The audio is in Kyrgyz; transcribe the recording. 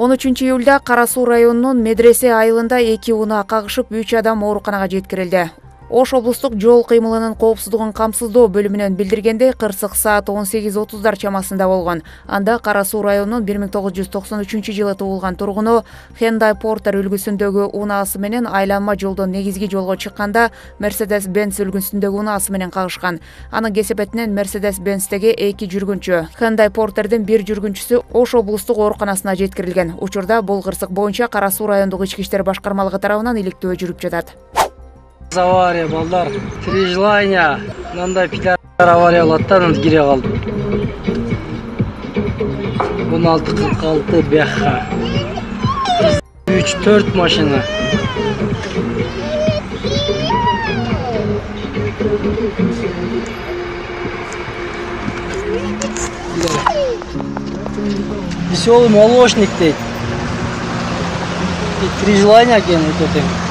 он үчүнчү июлда кара суу районунун медресе айылында эки унаа кагышып үч адам ооруканага жеткирилди. Ош облустук жол кыймылынын коопсуздугун камсыздоо бөлүмүнөн билдиргендей кырсык саат он сегиз отуздар чамасында болгон. Анда кара суу районунун бир миң тогуз жүз токсон үчүнчү жылы туулган тургуну хендай портер үлгүсүндөгү унаасы менен айланма жолдон негизги жолго чыкканда мерседес бенц үлгүсүндөгү унаасы менен кагышкан. Анын кесепетинен мерседес бенцтеги эки жүргүнчү. Хендай портердин бир жүргүнчүсү ош облустук ооруканасына жеткирилген. Учурда бул кырсык боюнча кара суу райондук ички иштер башкармалыгы тарабынан иликтөө жүрүп жатат авария балдар три желания мындай пидар авария болот да анан кире калдым он алты кырк алты бяха үч төрт машина веселый молочник дейт три желания экен өтө тең